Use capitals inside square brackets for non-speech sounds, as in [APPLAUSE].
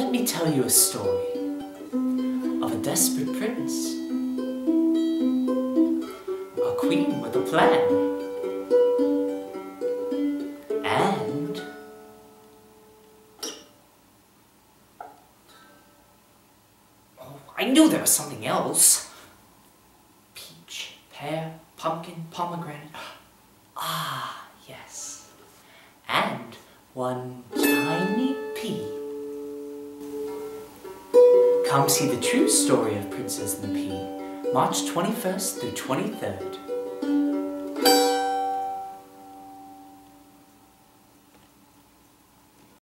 let me tell you a story of a desperate prince, a queen with a plan, and oh, I knew there was something else. Peach, pear, pumpkin, pomegranate. [GASPS] Ah, yes. And one Come see the true story of Princess and March 21st through 23rd.